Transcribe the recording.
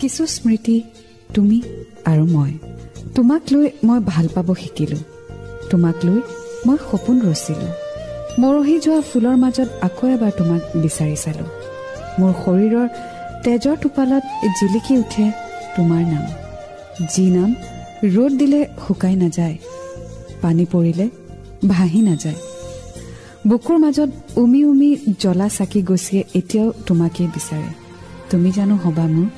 কিছু স্মৃতি তুমি আৰু মই। তোমাক লৈ মই ভাল পাব শিকিলোঁ। তোমাক লৈ মই সপোন ৰচিলোঁ। মৰহি যোৱা ফুলৰ মাজত আকৌ এবাৰ তোমাক বিচাৰি চালোঁ। মোৰ শৰীৰৰ তেজৰ টোপালত জিলিকি উঠে তোমাৰ নাম। যি নাম ৰ'দ দিলে শুকাই নাযায় পানী পৰিলে ভাহি নাযায়। বুকুৰ মাজত উমি উমি জ্বলা চাকি গছিয়ে এতিয়াও তোমাকেই বিচাৰে। তুমি জানো হবা মোৰ